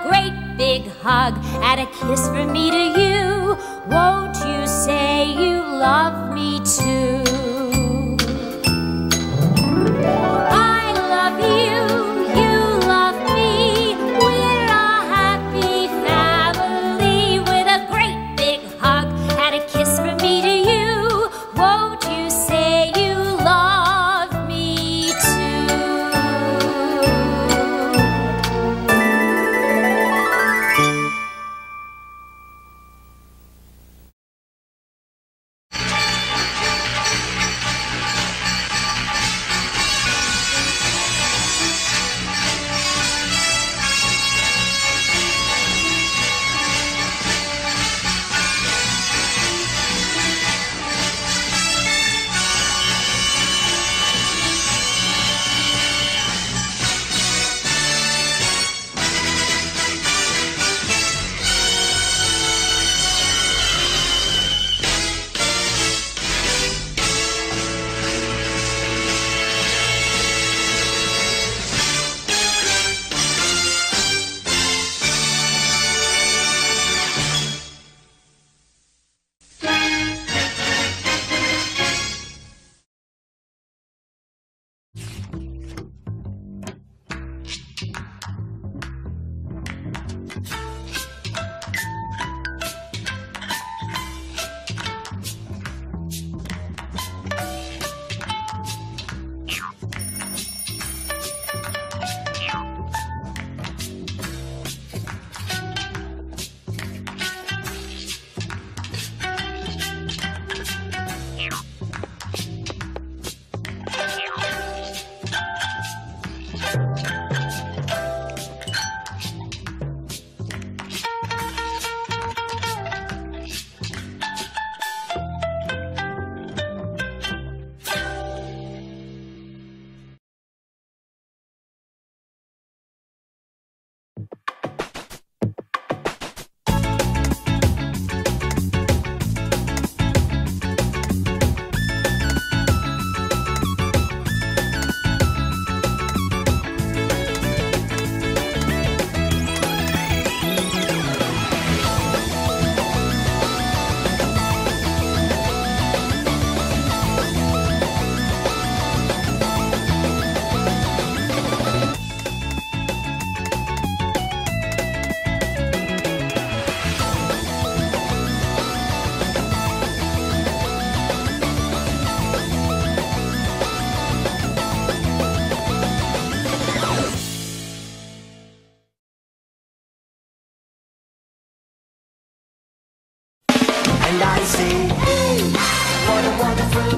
a great big hug and a kiss from me to you. Won't you say you love me too?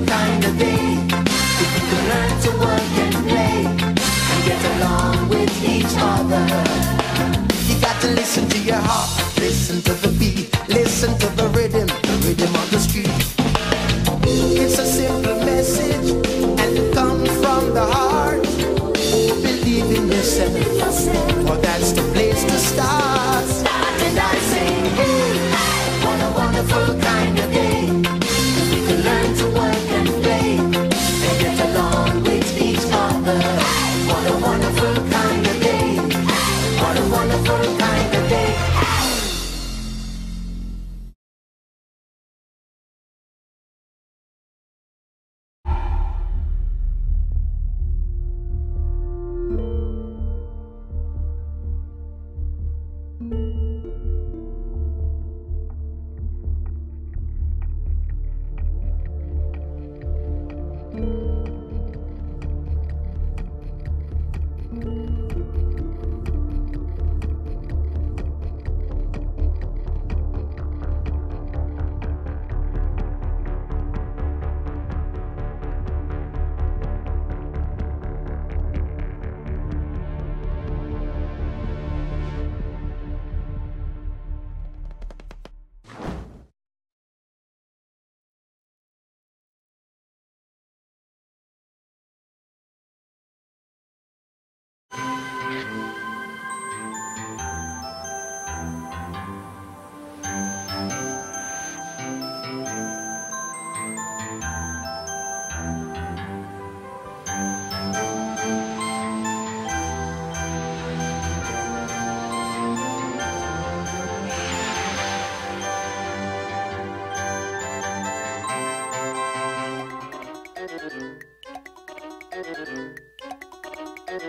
Kind of day. If you can learn to work and play and get along with each other. You got to listen to your heart, listen to the beat, listen to the rhythm, the rhythm of the street.